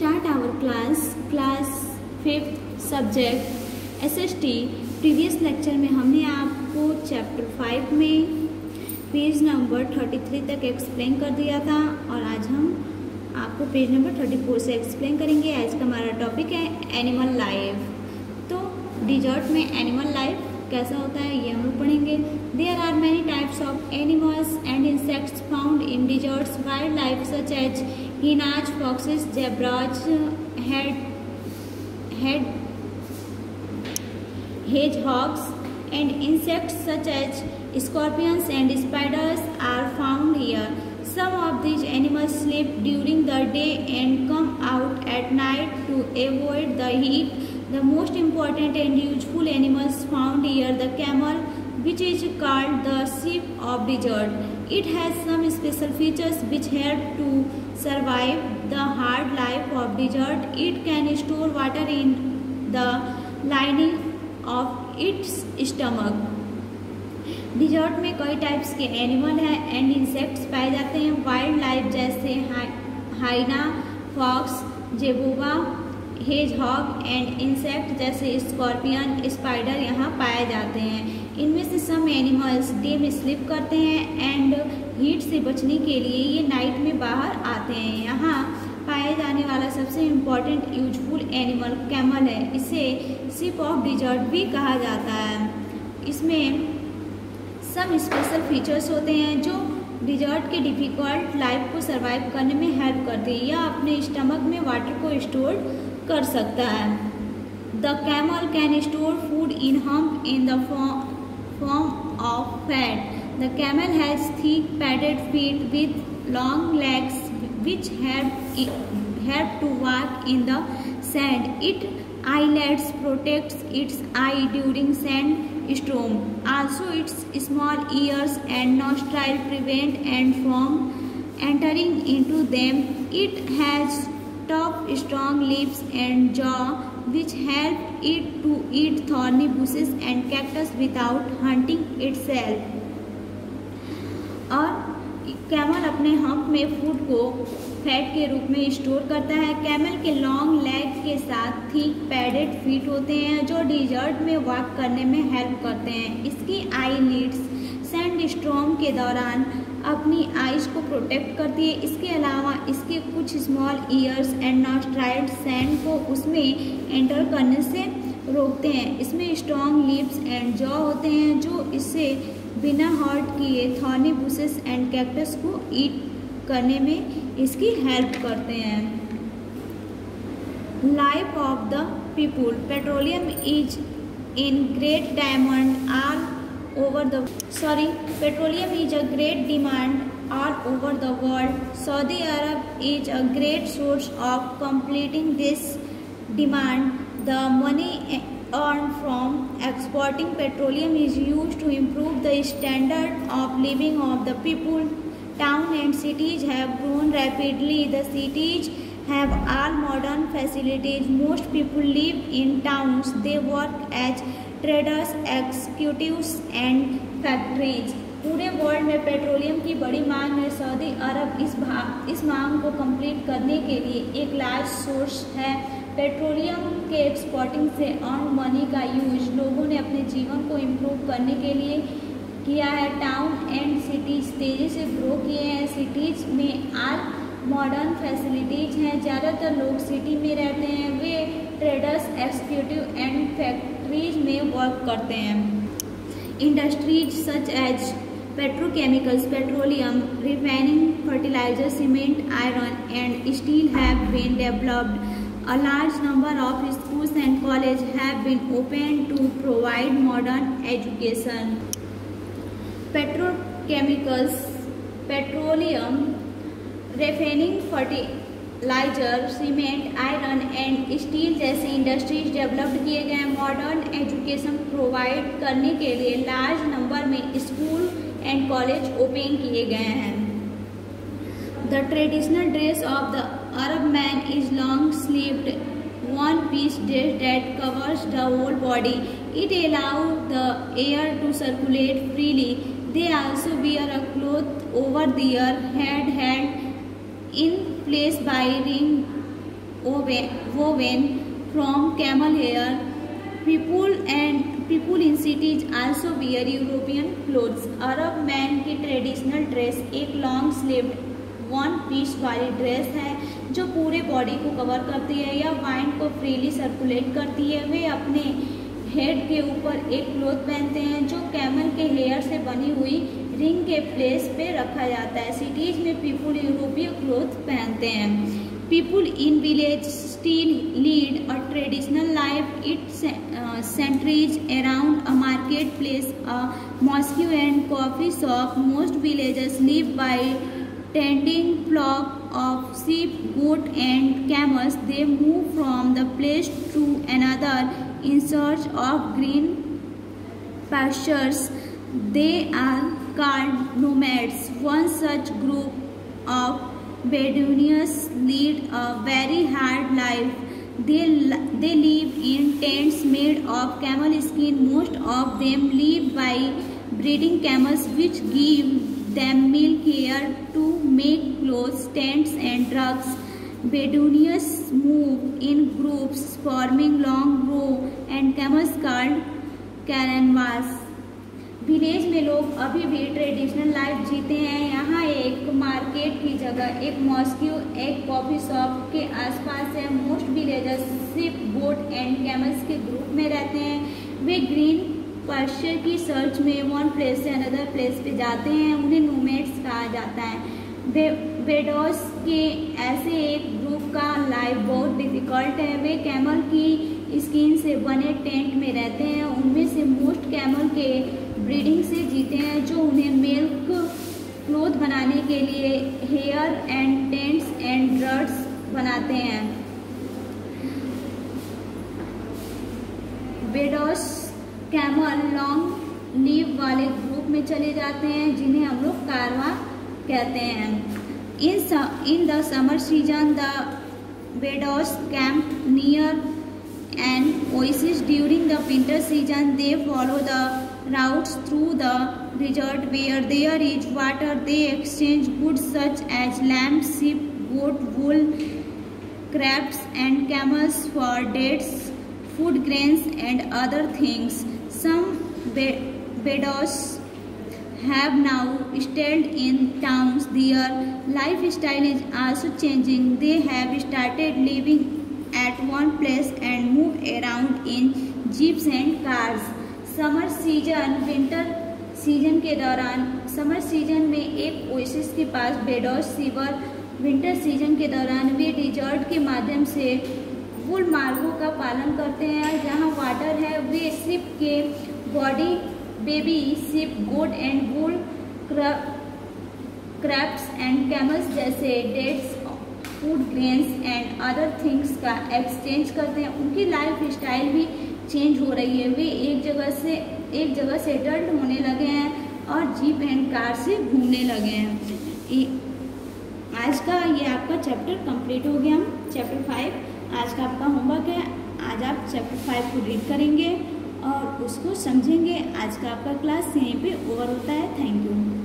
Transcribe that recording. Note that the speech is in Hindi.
start our class class fifth subject SST previous lecture में हमने आपको चैप्टर फाइव में पेज नंबर थर्टी थ्री तक एक्सप्लेन कर दिया था और आज हम आपको पेज नंबर थर्टी फोर से एक्सप्लेन करेंगे। आज का हमारा टॉपिक है एनिमल लाइफ तो डिजर्ट में एनिमल लाइफ कैसा होता है ये हम लोग पढ़ेंगे। There are many types of animals and insects found in deserts wild life such as Lineage foxes, zebras, head, head, hedgehogs, and insects such as scorpions and spiders are found here. Some of these animals sleep during the day and come out at night to avoid the heat. The most important and useful animals found here the camel which is called the sheep of desert. It has some special features which help to survive the hard life of desert. It can store water in the lining of its stomach. Desert में कई टाइप्स के एनिमल हैं एंड इंसेक्ट्स पाए जाते हैं वाइल्ड लाइफ जैसे hyena fox jerboa hedgehog and insect जैसे स्कॉर्पियन स्पाइडर यहाँ पाए जाते हैं एनिमल्स डे में स्लिप करते हैं एंड हीट से बचने के लिए ये नाइट में बाहर आते हैं। यहाँ पाए जाने वाला सबसे इंपॉर्टेंट यूजफुल एनिमल कैमल है। इसे सिप ऑफ़ डिजर्ट भी कहा जाता है। इसमें सब स्पेशल फीचर्स होते हैं जो डिजर्ट के डिफ़िकल्ट लाइफ को सरवाइव करने में हेल्प करते हैं या अपने स्टमक में वाटर को स्टोर कर सकता है। The camel can store food in hump in the form of fat. The camel has thick padded feet with long legs which help, help to walk in the sand. Its eyelids protects its eye during sand storm. Also its small ears and nostrils prevent and from entering into them. It has tough strong lips and jaw which help it to eat thorny bushes and cactus without hunting itself. और कैमल अपने हम्प में फ़ूड को फैट के रूप में स्टोर करता है कैमल के लॉन्ग लेग के साथ थिक पैडेड फीट होते हैं, जो डिजर्ट में वॉक करने में हेल्प करते हैं इसकी आई लीड्स सैंड स्ट्रॉम के दौरान अपनी आइज़ को प्रोटेक्ट करती है। इसके अलावा इसके कुछ small ears and nostrils sand को उसमें एंटर करने से रोकते हैं। इसमें स्ट्रॉन्ग लिप्स एंड जॉ होते हैं, जो इससे बिना हॉट किए थॉर्नी बुसेस एंड कैक्टस को ईट करने में इसकी हेल्प करते हैं। Life of the people petroleum is in great demand are over the sorry petroleum is a great demand all over the world. Saudi arab is a great source of completing this demand. The money earned from exporting petroleum is used to improve the standard of living of the people. Town and cities have grown rapidly. The cities have all modern facilities. Most people live in towns. They work as traders, executives and factories पूरे वर्ल्ड में पेट्रोलियम की बड़ी मांग है सऊदी अरब इस भाग इस मांग को कंप्लीट करने के लिए एक लार्ज सोर्स है। पेट्रोलियम के एक्सपोर्टिंग से अर्न मनी का यूज़ लोगों ने अपने जीवन को इम्प्रूव करने के लिए किया है। टाउन एंड सिटीज़ तेज़ी से ग्रो किए हैं। सिटीज़ में आल मॉडर्न फैसिलिटीज़ हैं। ज़्यादातर लोग सिटी में रहते हैं। वे ट्रेडर्स एक्सक्यूटिव एंड वर्क करते हैं। Industries such as petrochemicals petroleum refining fertiliser cement iron and steel have been developed a large number of schools and college have been open to provide modern education petrochemicals petroleum refining fertiliser cement, iron and steel जैसे इंडस्ट्रीज़ डेवलप्ड किए गए मॉडर्न एजुकेशन प्रोवाइड करने के लिए लार्ज नंबर में स्कूल एंड कॉलेज ओपन किए गए हैं। The traditional dress of the Arab man is long sleeved one piece dress that covers the whole body it allow the air to circulate freely they also wear a cloth over their head hand in place by ring woven from camel hair. People and people in cities also wear European clothes. Arab man की ट्रेडिशनल ड्रेस एक लॉन्ग स्लीव्ड वन पीस वाली ड्रेस है, जो पूरे बॉडी को कवर करती है या माइंड को फ्रीली सर्कुलेट करती है वे अपने हेड के ऊपर एक क्लोथ पहनते हैं, जो कैमल के हेयर से बनी हुई रिंग के प्लेस पे रखा जाता है। सिटीज़ में पीपुल यूरोपीय क्लोथ पहनते हैं। People in village still lead a traditional life it centres around a market place a mosque and coffee shop most villages live by tending flock of sheep goat and camels they move from the place to another in search of green pastures. They are called nomads. One such group of Bedouins lead a very hard life. They, they live in tents made of camel skin. Most of them live by breeding camels which give them milk here to make clothes, tents and drugs. Bedouins move in groups forming long row and camels called caravans. Village में लोग अभी भी ट्रेडिशनल लाइफ जीते हैं। यहाँ एक मार्केट की जगह, एक मॉस्क्यू, एक कॉफ़ी शॉप के आसपास है। मोस्ट विलेजर्स सिर्फ़ बोट एंड कैमल्स के ग्रुप में रहते हैं। वे ग्रीन पर्शर की सर्च में वन प्लेस से अनदर प्लेस पे जाते हैं। उन्हें नोमेट्स कहा जाता है। बेडोस के ऐसे एक ग्रुप का लाइफ बहुत डिफ़िकल्ट है। वे कैमल की स्किन से बने टेंट में रहते हैं। उनमें से मोस्ट कैमल के ब्रीडिंग से जीते हैं, जो उन्हें मिल्क क्लोथ बनाने के लिए हेयर एंड टेंट्स एंड ड्रड्स बनाते हैं। बेडोस कैमल लॉन्ग लीव वाले ग्रुप में चले जाते हैं, जिन्हें हम लोग कारवा कहते हैं। In in the summer season, the Bedouins camp near and oases during the winter season they follow the routes through the resort where there is water. They exchange goods such as lamb sheep goat wool crabs and camels for dates food grains and other things. Some bedos have now settled in towns. Their lifestyle is also changing. They have started living at one place and move around in jeeps and cars. Summer season winter season के दौरान समर सीज़न में एक ओएसिस के पास बेडोस सीवर विंटर सीज़न के दौरान वे डिजर्ट के माध्यम से फुल मार्गों का पालन करते हैं जहाँ वाटर है वे शिप के बॉडी बेबी sheep, goat and bull, crops and camels जैसे dates food grains and other things का एक्सचेंज करते हैं। उनकी लाइफ स्टाइल भी चेंज हो रही है। वे एक जगह से, एक जगह से सेटल्ड होने लगे हैं और जीप एंड कार से घूमने लगे हैं। आज का ये आपका चैप्टर कंप्लीट हो गया। चैप्टर फाइव आज का आपका होमवर्क है। आज आप चैप्टर फाइव को रीड करेंगे और उसको समझेंगे। आज का आपका क्लास यहीं पे ओवर होता है। Thank you